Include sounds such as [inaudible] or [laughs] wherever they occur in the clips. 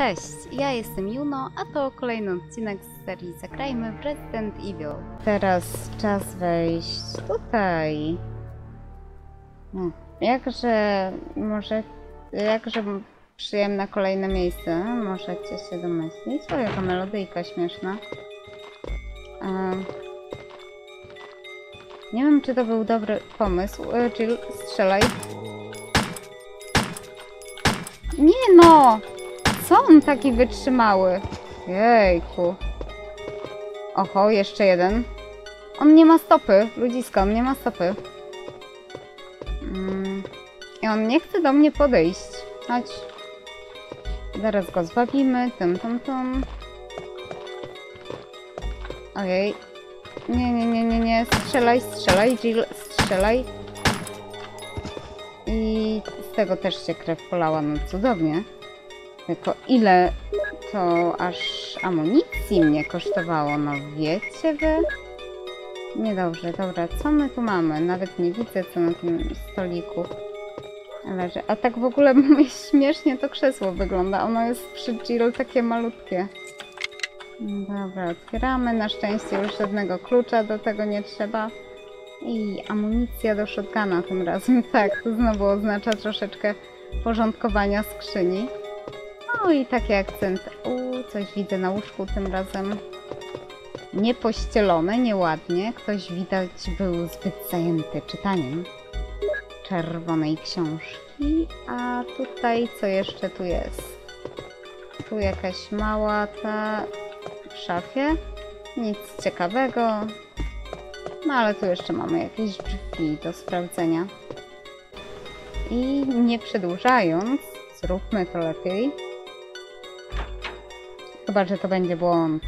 Cześć, ja jestem Juno, a to kolejny odcinek z serii Zagrajmy w Resident Evil. Teraz czas wejść tutaj. No, jakże może, jakże przyjemne kolejne miejsce, możecie się domyślić. O, jaka melodyjka śmieszna. Nie wiem, czy to był dobry pomysł. E, Jill, strzelaj. Nie no! Co on taki wytrzymały? Jejku. Oho, jeszcze jeden. On nie ma stopy, ludziska, on nie ma stopy. Mm. I on nie chce do mnie podejść. Chodź. Zaraz go zwabimy, tym, tym, tym. Ojej. Nie, nie, nie, nie, nie. Strzelaj, strzelaj, Jill, strzelaj. I z tego też się krew polała, no cudownie. Tylko ile to aż amunicji mnie kosztowało, no wiecie wy? Niedobrze, dobra, co my tu mamy? Nawet nie widzę, co na tym stoliku leży. A tak w ogóle [laughs] śmiesznie to krzesło wygląda. Ono jest przy Jill takie malutkie. Dobra, otwieramy. Na szczęście już żadnego klucza do tego nie trzeba. I amunicja do shotguna tym razem. [laughs] Tak, to znowu oznacza troszeczkę porządkowania skrzyni. No i taki akcent. U, coś widzę na łóżku tym razem. Niepościelone, nieładnie. Ktoś widać był zbyt zajęty czytaniem czerwonej książki. A tutaj co jeszcze tu jest? Tu jakaś mała ta w szafie. Nic ciekawego. No ale tu jeszcze mamy jakieś drzwi do sprawdzenia. I nie przedłużając, zróbmy to lepiej. Chyba, że to będzie błąd.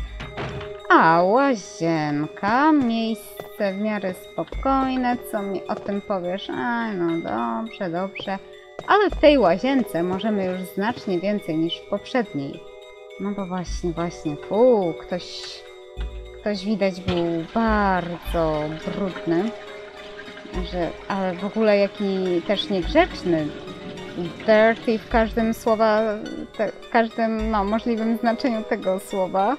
A, łazienka. Miejsce w miarę spokojne. Co mi o tym powiesz? A, no dobrze, dobrze. Ale w tej łazience możemy już znacznie więcej niż w poprzedniej. No bo właśnie, właśnie. Fu, ktoś, ktoś widać był bardzo brudny. Że, ale w ogóle jaki też niegrzeczny dirty w każdym słowa, te, w każdym no, możliwym znaczeniu tego słowa,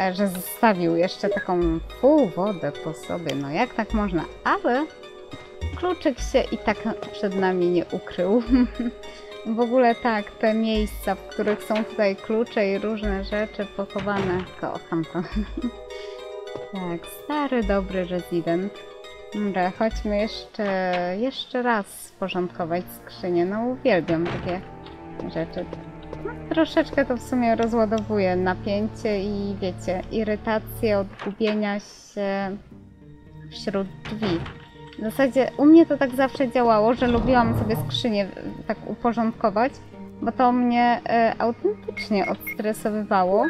e, że zostawił jeszcze taką pół wodę po sobie. No jak tak można? Ale kluczyk się i tak przed nami nie ukrył. [laughs] w ogóle tak, te miejsca, w których są tutaj klucze i różne rzeczy pochowane, kocham to. [laughs] tak, stary, dobry rezydent. Dobra, chodźmy jeszcze, jeszcze raz sporządkować skrzynię. No uwielbiam takie rzeczy. No, troszeczkę to w sumie rozładowuje napięcie i wiecie, irytację od gubienia się wśród drzwi. W zasadzie u mnie to tak zawsze działało, że lubiłam sobie skrzynię tak uporządkować, bo to mnie e, autentycznie odstresowywało.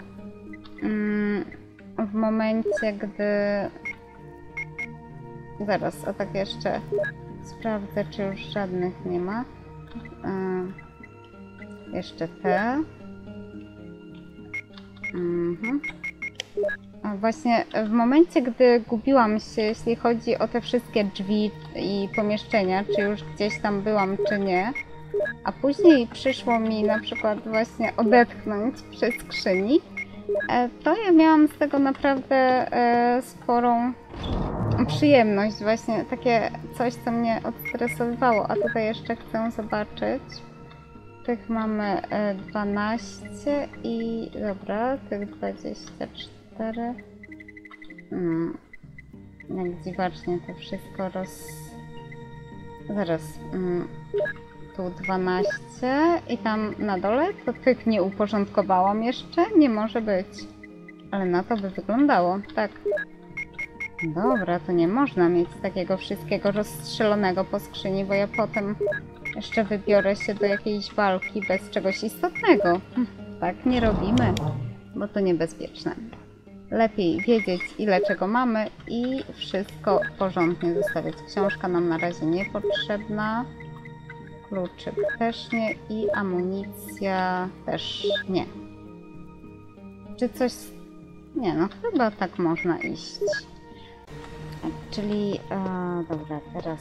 Mm, w momencie, gdy Zaraz, a tak jeszcze sprawdzę, czy już żadnych nie ma. E, jeszcze te. Mhm. A właśnie w momencie, gdy gubiłam się, jeśli chodzi o te wszystkie drzwi i pomieszczenia, czy już gdzieś tam byłam, czy nie, a później przyszło mi na przykład właśnie odetchnąć przy skrzyni, e, to ja miałam z tego naprawdę e, sporą przyjemność, właśnie takie coś, co mnie odstresowywało. A tutaj jeszcze chcę zobaczyć. Tych mamy e, 12 i dobra, tych 24. Hmm. Jak dziwacznie to wszystko roz... Zaraz. Hmm. Tu 12 i tam na dole to tych nie uporządkowałam jeszcze. Nie może być. Ale na to by wyglądało. Tak. Dobra, to nie można mieć takiego wszystkiego rozstrzelonego po skrzyni, bo ja potem jeszcze wybiorę się do jakiejś walki bez czegoś istotnego. Hm, Tak nie robimy, bo to niebezpieczne. Lepiej wiedzieć, ile czego mamy i wszystko porządnie zostawiać. Książka nam na razie niepotrzebna. Kluczyk też nie i amunicja też nie. Czy coś... Nie, no chyba tak można iść. Czyli, e, dobra, teraz.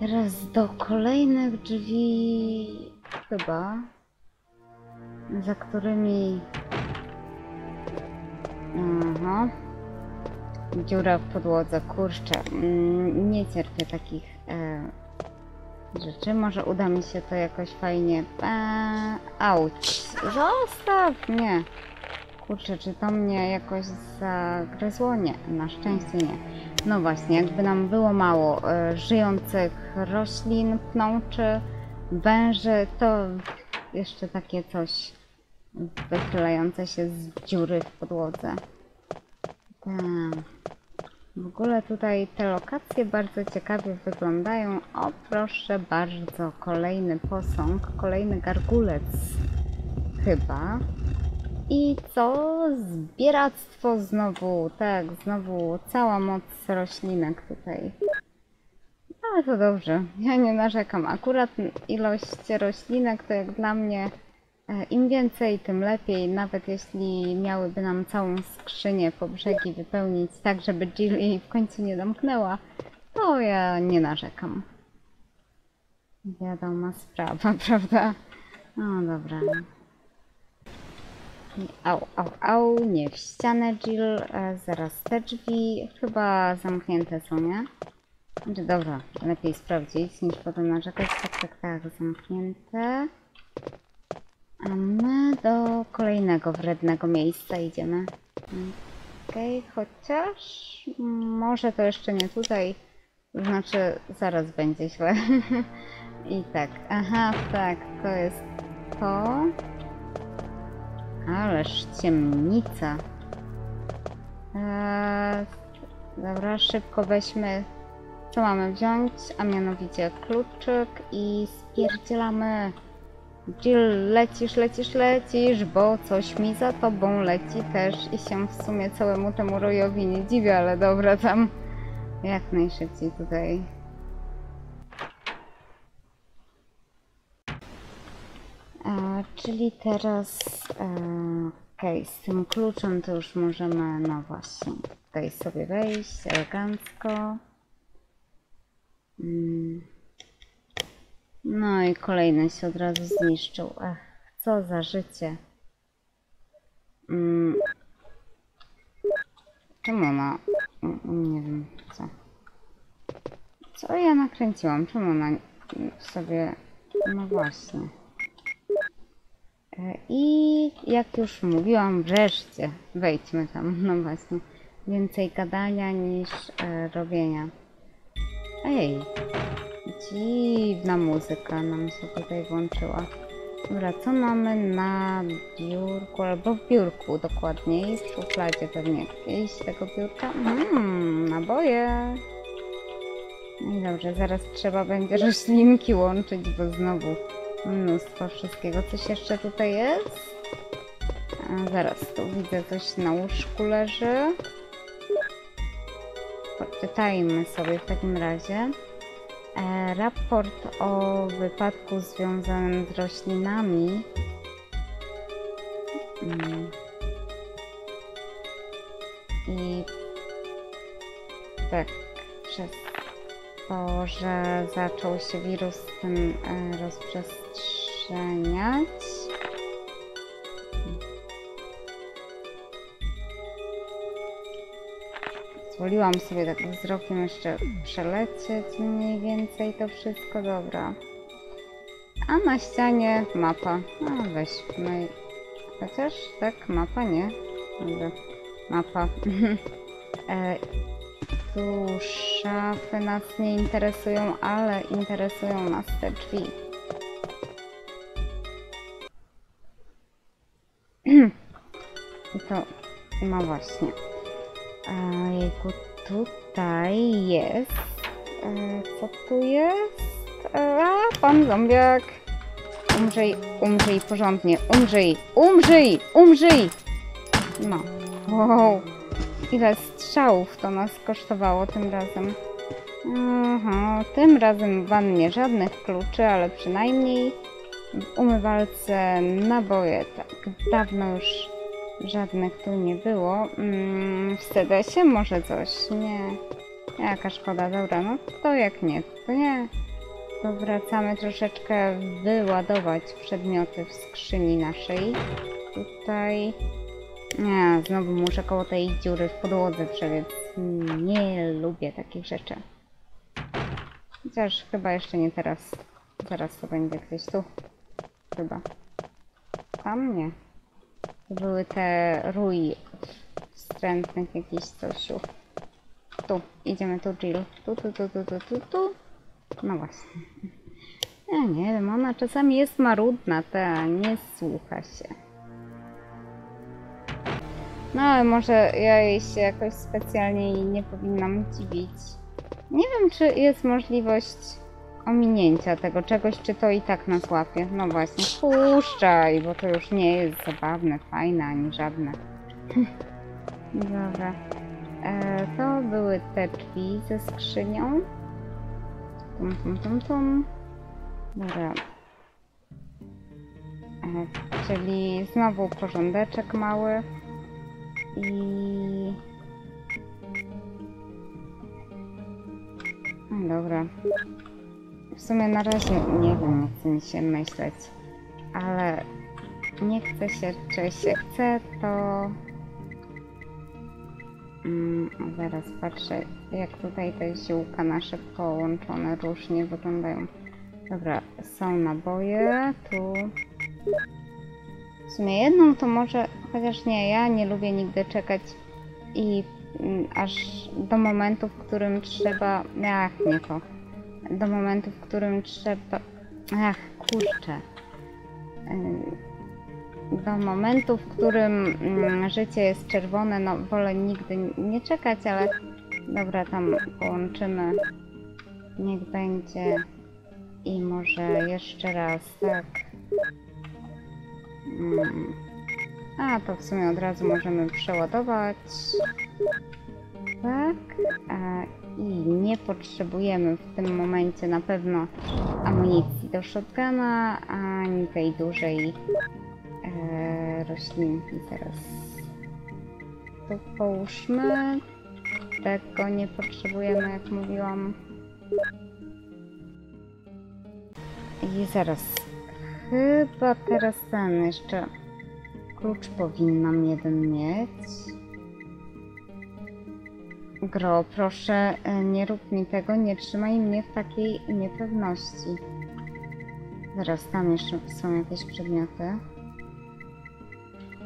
Teraz do kolejnych drzwi. Chyba. za którymi... Aha. Dziura w podłodze, kurczę. mm, Nie cierpię takich e, rzeczy. Może uda mi się to jakoś fajnie... Eee, auć! Zostaw mnie! Kurczę, czy to mnie jakoś zagryzło? Nie, na szczęście nie. No właśnie, jakby nam było mało e, żyjących roślin, pnączy, węży, to jeszcze takie coś wychylające się z dziury w podłodze. Tak. W ogóle tutaj te lokacje bardzo ciekawie wyglądają. O, proszę bardzo, kolejny posąg, kolejny gargulec chyba. I co? Zbieractwo znowu, tak, znowu cała moc roślinek tutaj. Ale to dobrze, ja nie narzekam. Akurat ilość roślinek to jak dla mnie e, im więcej, tym lepiej. Nawet jeśli miałyby nam całą skrzynię po brzegi wypełnić tak, żeby Jill jej w końcu nie domknęła, to ja nie narzekam. Wiadoma sprawa, [laughs] prawda? No dobra. Au, au, au, nie w ścianę, Jill. E, zaraz te drzwi chyba zamknięte są, nie? Znaczy, dobra, lepiej sprawdzić niż potem narzekać. Tak, tak, tak, zamknięte. A my do kolejnego wrednego miejsca idziemy. Okej, chociaż może to jeszcze nie tutaj. Znaczy, zaraz będzie źle. [laughs] I tak, aha, tak, to jest to. Ależ ciemnica. Eee, dobra, szybko weźmy co mamy wziąć, a mianowicie kluczyk i spierdzielamy. Jill, lecisz, lecisz, lecisz, bo coś mi za tobą leci też i się w sumie całemu temu rojowi nie dziwię, ale dobra, tam jak najszybciej tutaj. Czyli teraz, e, okej, z tym kluczem to już możemy, no właśnie, tutaj sobie wejść elegancko. Mm. No i kolejny się od razu zniszczył. Ach, co za życie. Mm. Czemu ona... Mm, Nie wiem, co. Co ja nakręciłam? Czemu ona sobie... No właśnie. I jak już mówiłam, wreszcie wejdźmy tam. [laughs] No właśnie. Więcej gadania niż e, robienia. Ej, dziwna muzyka nam się tutaj włączyła. Dobra, co mamy na biurku, albo w biurku dokładniej, w szufladzie pewnie jakieś tego biurka. Mmm, naboje. No i dobrze, zaraz trzeba będzie [laughs] roślinki łączyć, bo znowu mnóstwo wszystkiego. Coś jeszcze tutaj jest? A, zaraz, tu widzę coś na łóżku leży. Poczytajmy sobie w takim razie. E, raport o wypadku związanym z roślinami. Mm. I tak, przez to, że zaczął się wirus tym e, rozprzestrzeniać. Pozwoliłam sobie tak wzrokiem jeszcze przelecieć mniej więcej to wszystko, dobra. A na ścianie mapa. Weź, no i... Chociaż tak, mapa nie. Dobra, mapa. [laughs] e, tu szafy nas nie interesują, ale interesują nas te drzwi. [clears throat] I to, no właśnie. Jejku, tutaj jest. E, co tu jest? E, a, pan zombiak. Umrzyj, umrzyj porządnie. Umrzyj, umrzyj, umrzyj! No. Wow. Ile strzałów to nas kosztowało tym razem. Aha, tym razem w wannie żadnych kluczy, ale przynajmniej w umywalce naboje. Tak, dawno już żadnych tu nie było. Mm, w sedesie może coś? Nie. Jaka szkoda, dobra, no to jak nie, to nie. to wracamy troszeczkę wyładować przedmioty w skrzyni naszej. Tutaj... Nie, znowu muszę koło tej dziury w podłodze przebiec. Nie lubię takich rzeczy. Chociaż chyba jeszcze nie teraz. Zaraz to będzie gdzieś tu. Chyba. Tam nie. Były te rój wstrętnych jakichś cosiów. Tu, idziemy tu, Jill. Tu, tu, tu, tu, tu, tu, tu. No właśnie. [laughs] Ja nie wiem, ona czasami jest marudna, ta nie słucha się. No ale może ja jej się jakoś specjalnie nie powinnam dziwić. Nie wiem, czy jest możliwość ominięcia tego czegoś, czy to i tak nas łapie. No właśnie, puszczaj, bo to już nie jest zabawne, fajne, ani żadne. [laughs] Dobra. E, to były te drzwi ze skrzynią. Tum, tum, tum, tum. Dobra. E, czyli znowu porządeczek mały. I... No Dobra. W sumie na razie nie wiem, nie chce mi się myśleć, ale nie chce się, czy się chce, to... Mm, zaraz patrzę, jak tutaj te ziółka nasze połączone różnie wyglądają. Dobra, są naboje, tu... W sumie jedną to może, chociaż nie, ja nie lubię nigdy czekać i mm, aż do momentu, w którym trzeba... Ach, nie to. Do momentu, w którym trzeba... Ach, kurczę. Do momentu, w którym mm, życie jest czerwone, no wolę nigdy nie czekać, ale dobra, tam połączymy. Niech będzie. I może jeszcze raz, tak. A, to w sumie od razu możemy przeładować. Tak. A, I nie potrzebujemy w tym momencie na pewno amunicji do shotguna, ani tej dużej e, roślinki. Teraz tu połóżmy. Tego nie potrzebujemy, jak mówiłam. I zaraz. Chyba teraz ten jeszcze klucz powinnam jeden mieć. Gro, proszę, e, nie rób mi tego, nie trzymaj mnie w takiej niepewności. Zaraz, tam jeszcze są jakieś przedmioty.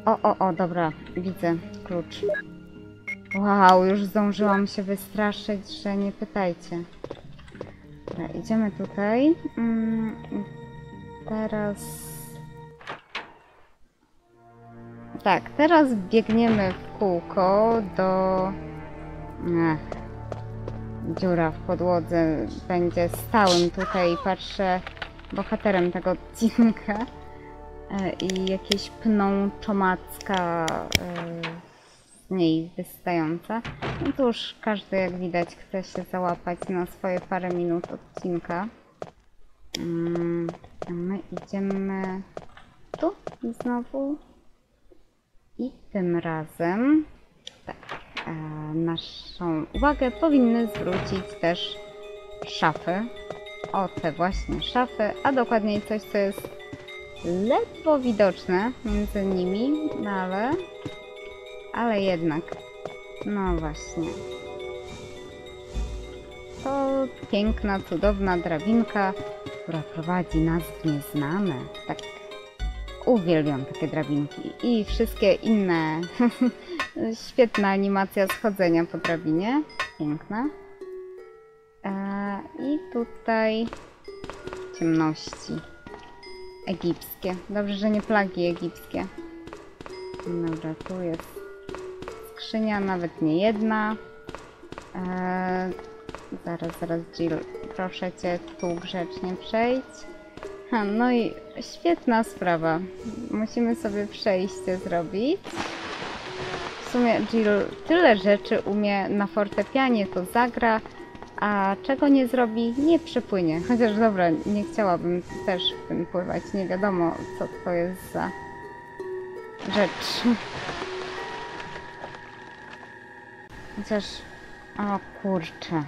O, o, o, dobra, widzę klucz. Wow, już zdążyłam się wystraszyć, że nie pytajcie. Dobra, idziemy tutaj. Mm, teraz... Tak, teraz biegniemy w kółko do... Ech, dziura w podłodze będzie stałym tutaj, patrzę, bohaterem tego odcinka. E, I jakieś pną czomacka e, z niej wystająca. No już każdy, jak widać, chce się załapać na swoje parę minut odcinka. Idziemy tu znowu. I tym razem tak, e, naszą uwagę powinny zwrócić też szafy. O te właśnie szafy, a dokładniej coś, co jest ledwo widoczne między nimi, no ale, ale jednak. No właśnie. To piękna, cudowna drabinka, która prowadzi nas w nieznane. Tak Uwielbiam takie drabinki i wszystkie inne. [laughs] Świetna animacja schodzenia po drabinie. Piękna. E, I tutaj ciemności egipskie. Dobrze, że nie plagi egipskie. Dobra, tu jest skrzynia, nawet nie jedna. E, zaraz, zaraz, Jill, proszę cię tu grzecznie przejść. Ha, no i świetna sprawa. Musimy sobie przejście zrobić. W sumie Jill tyle rzeczy umie na fortepianie, to zagra, a czego nie zrobi, nie przepłynie. Chociaż dobra, nie chciałabym też w tym pływać. Nie wiadomo, co to jest za rzecz. Chociaż... O kurczę.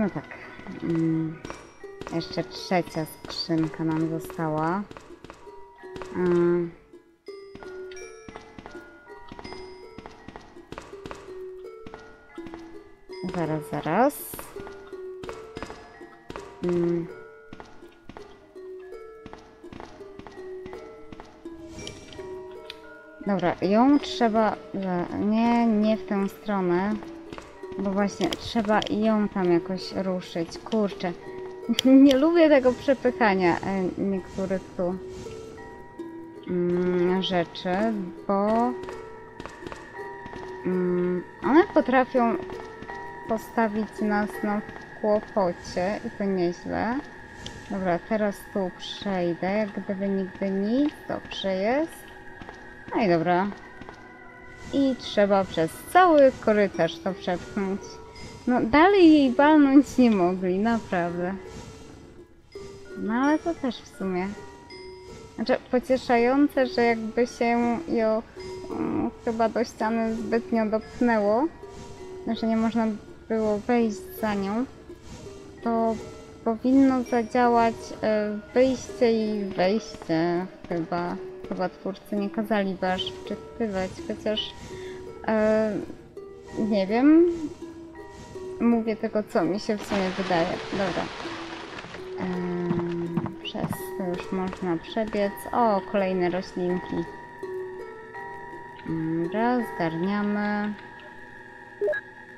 No tak. Mm. Jeszcze trzecia skrzynka nam została. Mm. Zaraz, zaraz. Mm. Dobra, ją trzeba... Nie, nie w tę stronę. Bo właśnie trzeba ją tam jakoś ruszyć. Kurczę. [laughs] Nie lubię tego przepychania e, niektórych tu mm, rzeczy, bo mm, one potrafią postawić nas na kłopocie i to nieźle. Dobra, teraz tu przejdę, jak gdyby nigdy nic, dobrze jest. No i dobra. I trzeba przez cały korytarz to przepchnąć. No dalej jej balnąć nie mogli, naprawdę. No ale to też w sumie. Znaczy pocieszające, że jakby się ją mm, chyba do ściany zbytnio dopchnęło, że nie można było wejść za nią, to powinno zadziałać e, wyjście i wejście chyba. Chyba twórcy nie kazaliby aż wczytywać, chociaż e, nie wiem. Mówię tego, co mi się w sumie wydaje. Dobra. Em, przez to już można przebiec. O, kolejne roślinki. Dobra, zgarniamy.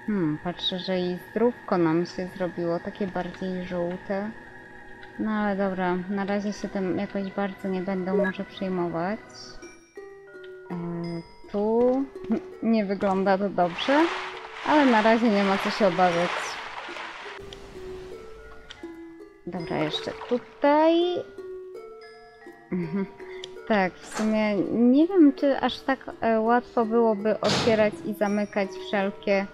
Hmm, patrzę, że i zdrówko nam się zrobiło, takie bardziej żółte. No ale dobra, na razie się tym jakoś bardzo nie będę może przejmować. E, tu [laughs] nie wygląda to dobrze, ale na razie nie ma co się obawiać. Dobra, jeszcze tutaj. Mhm. Tak, w sumie nie wiem, czy aż tak e, łatwo byłoby otwierać i zamykać wszelkie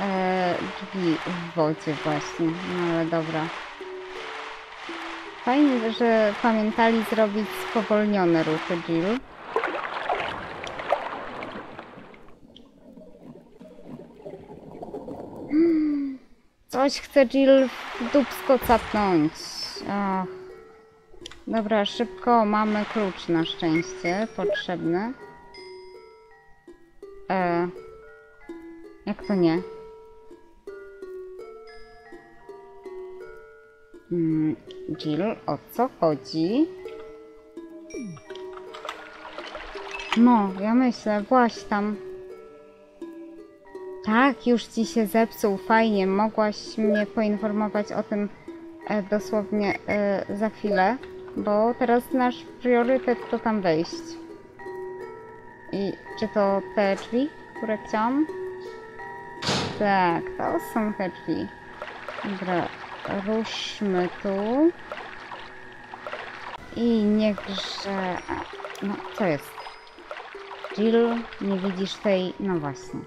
e, drzwi w wodzie właśnie. No ale dobra. Fajnie, że pamiętali zrobić spowolnione ruchy Jill. Coś chce Jill w dupsko capnąć. Ach. Dobra, szybko mamy klucz na szczęście potrzebny. E, jak to nie? Mm, Jill, o co chodzi? No, ja myślę, właśnie tam. Tak, już ci się zepsuł, fajnie. Mogłaś mnie poinformować o tym e, dosłownie e, za chwilę, bo teraz nasz priorytet to tam wejść. I czy to te drzwi, które chciałam? Tak, to są te drzwi. Dobra, ruszmy tu. I niechże... No, co jest? Jill, nie widzisz tej... No właśnie.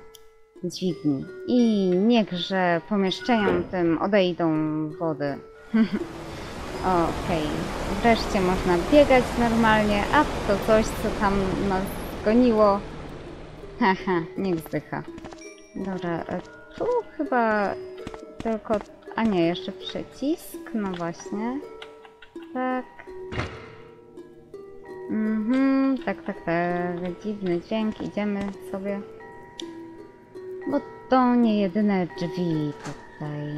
Dźwigni. I niechże pomieszczeniom tym odejdą wody. [laughs] Okej. Wreszcie można biegać normalnie, a to coś, co tam nas goniło... [laughs] Haha, niech zdycha. Dobra, e, tu chyba tylko... A nie, jeszcze przycisk. No właśnie. Tak. Mhm, tak, tak, tak. Dziwny dźwięk. Idziemy sobie. Bo to nie jedyne drzwi tutaj.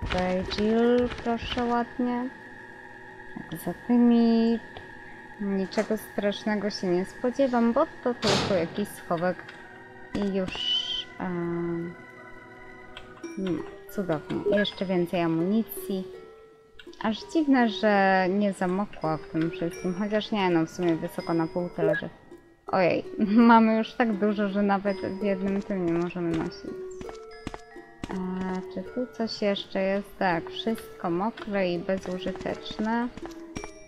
Tutaj Jill, proszę ładnie. Tak, za tymi niczego strasznego się nie spodziewam, bo to tylko jakiś schowek i już... no, cudownie. Jeszcze więcej amunicji. Aż dziwne, że nie zamokła w tym wszystkim, chociaż nie, no w sumie wysoko na półce leży. Ojej, [laughs] mamy już tak dużo, że nawet w jednym tym nie możemy nosić. A, czy tu coś jeszcze jest? Tak, wszystko mokre i bezużyteczne.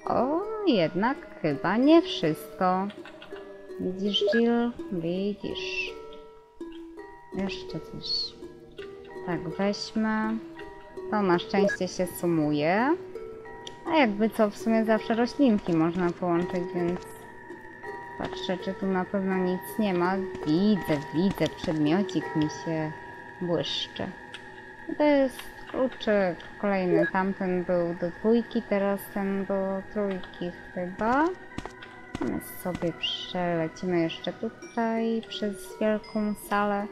O, jednak chyba nie wszystko. Widzisz, Jill? Widzisz. Jeszcze coś. Tak, weźmy. To na szczęście się sumuje. A jakby co, w sumie zawsze roślinki można połączyć, więc patrzę, czy tu na pewno nic nie ma. Widzę, widzę, przedmiocik mi się błyszczy. To jest kluczyk kolejny. Tamten był do dwójki, teraz ten do trójki chyba. My sobie przelecimy jeszcze tutaj przez wielką salę.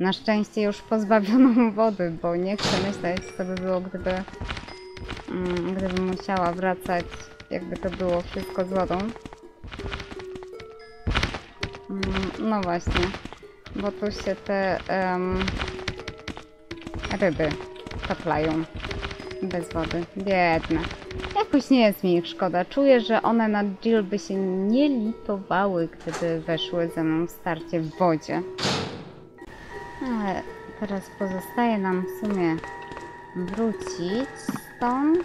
Na szczęście już pozbawioną wody, bo nie chcę myśleć, co by było, gdyby, mm, gdyby musiała wracać, jakby to było wszystko z wodą. Mm, No właśnie, bo tu się te em, ryby taplają bez wody. Biedne. Jakoś nie jest mi ich szkoda. Czuję, że one na Jill by się nie litowały, gdyby weszły ze mną w starcie w wodzie. Ale teraz pozostaje nam w sumie wrócić stąd.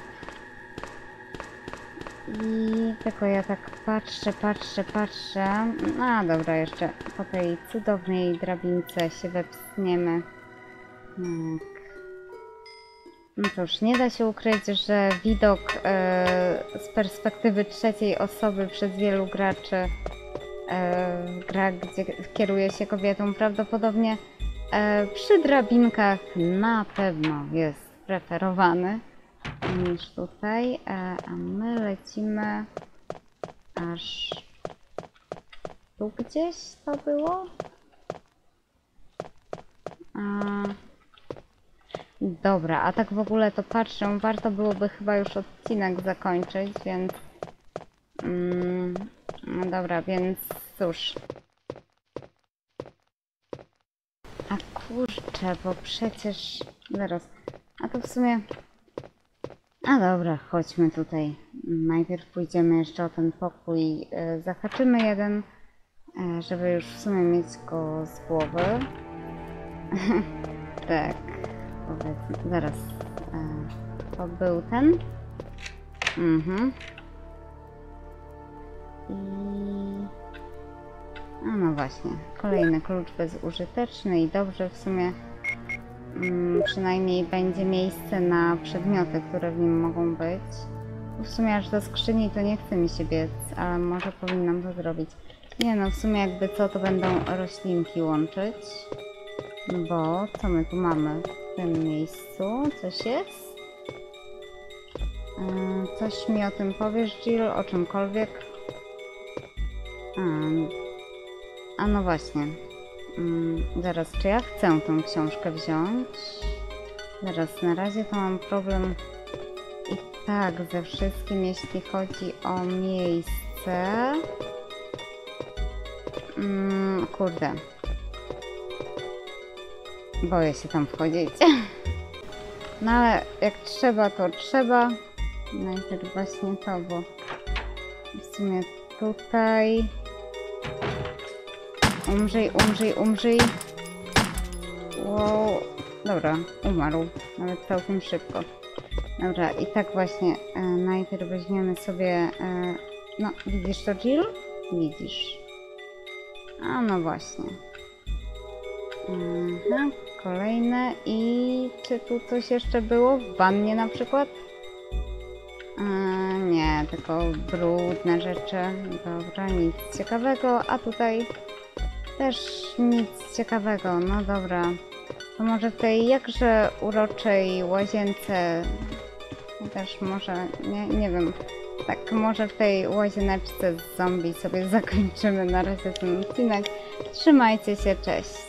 I tylko ja tak patrzę, patrzę, patrzę. A dobra, jeszcze po tej cudownej drabince się wepchniemy. Tak. No cóż, nie da się ukryć, że widok e, z perspektywy trzeciej osoby przez wielu graczy e, gdzie kieruje się kobietą, prawdopodobnie przy drabinkach na pewno jest preferowany niż tutaj, e, a my lecimy aż tu gdzieś to było? Dobra, a tak w ogóle to patrzę, warto byłoby chyba już odcinek zakończyć, więc... Mm, no dobra, więc cóż. A kurczę, bo przecież... Zaraz. A to w sumie... A dobra, chodźmy tutaj. Najpierw pójdziemy jeszcze o ten pokój. e, Zahaczymy jeden, e, żeby już w sumie mieć go z głowy. [laughs] tak, powiedzmy. Zaraz. e, To był ten. Mhm. I... A no właśnie, kolejny klucz bezużyteczny i dobrze w sumie mm, przynajmniej będzie miejsce na przedmioty, które w nim mogą być. W sumie aż do skrzyni to nie chce mi się biec, ale może powinnam to zrobić. Nie no, w sumie jakby co, to będą roślinki łączyć. Bo co my tu mamy w tym miejscu? Coś jest? Yy, Coś mi o tym powiesz, Jill? O czymkolwiek? A no właśnie. Mm, zaraz, czy ja chcę tą książkę wziąć? Zaraz, na razie to mam problem i tak ze wszystkim, jeśli chodzi o miejsce. Mm, kurde. Boję się tam wchodzić. [laughs] No ale jak trzeba, to trzeba. Najpierw właśnie to, bo w sumie tutaj... Umrzyj, umrzyj, umrzyj. Wow. Dobra, umarł. Nawet całkiem szybko. Dobra, i tak właśnie e, najpierw weźmiemy sobie... E, no, widzisz to, Jill? Widzisz. A no właśnie. Aha, kolejne. I czy tu coś jeszcze było? W wannie na przykład? E, nie, tylko brudne rzeczy. Dobra, nic ciekawego. A tutaj też nic ciekawego. No dobra. To może w tej jakże uroczej łazience też może, nie, nie wiem, tak może w tej łazieneczce z zombie sobie [laughs] zakończymy na razie ten odcinek. Trzymajcie się, cześć!